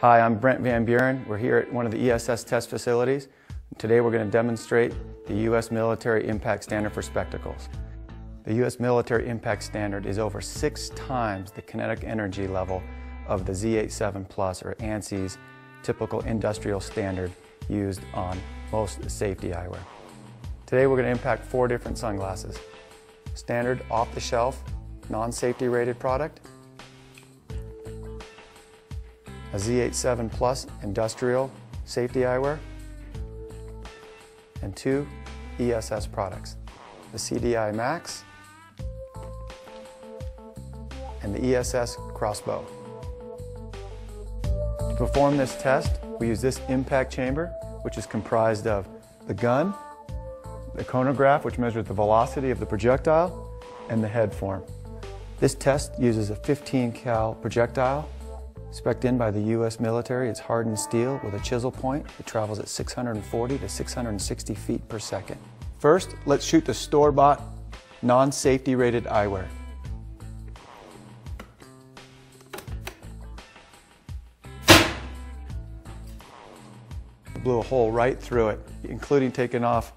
Hi, I'm Brent Van Buren. We're here at one of the ESS test facilities. Today we're going to demonstrate the U.S. Military Impact Standard for Spectacles. The U.S. Military Impact Standard is over six times the kinetic energy level of the Z87 Plus or ANSI's typical industrial standard used on most safety eyewear. Today we're going to impact four different sunglasses. Standard off-the-shelf, non-safety rated product, a Z87 Plus industrial safety eyewear, and two ESS products, the CDI Max and the ESS Crossbow. To perform this test, we use this impact chamber, which is comprised of the gun, the chronograph, which measures the velocity of the projectile, and the head form. This test uses a 15 cal projectile Spec'd in by the U.S. military, it's hardened steel with a chisel point. It travels at 640 to 660 feet per second. First, let's shoot the store-bought, non-safety rated eyewear. Blew a hole right through it, including taking off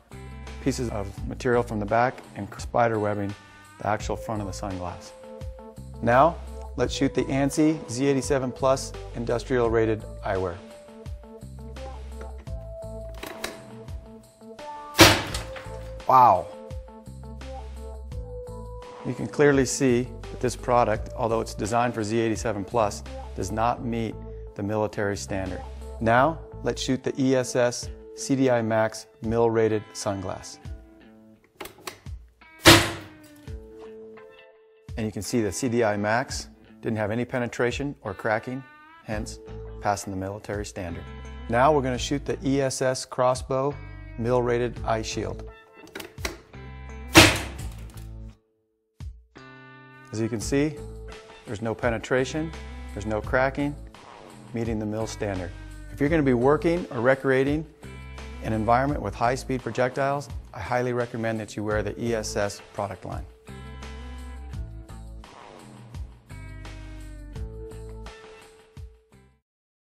pieces of material from the back and spider webbing the actual front of the sunglass. Now, Let's shoot the ANSI Z87 Plus industrial rated eyewear. Wow. You can clearly see that this product, although it's designed for Z87 Plus, does not meet the military standard. Now, let's shoot the ESS CDI Max mil rated sunglass. And you can see the CDI Max didn't have any penetration or cracking, hence passing the military standard. Now we're going to shoot the ESS crossbow mil-rated eye shield. As you can see, there's no penetration, there's no cracking, meeting the mill standard. If you're going to be working or recreating an environment with high-speed projectiles, I highly recommend that you wear the ESS product line.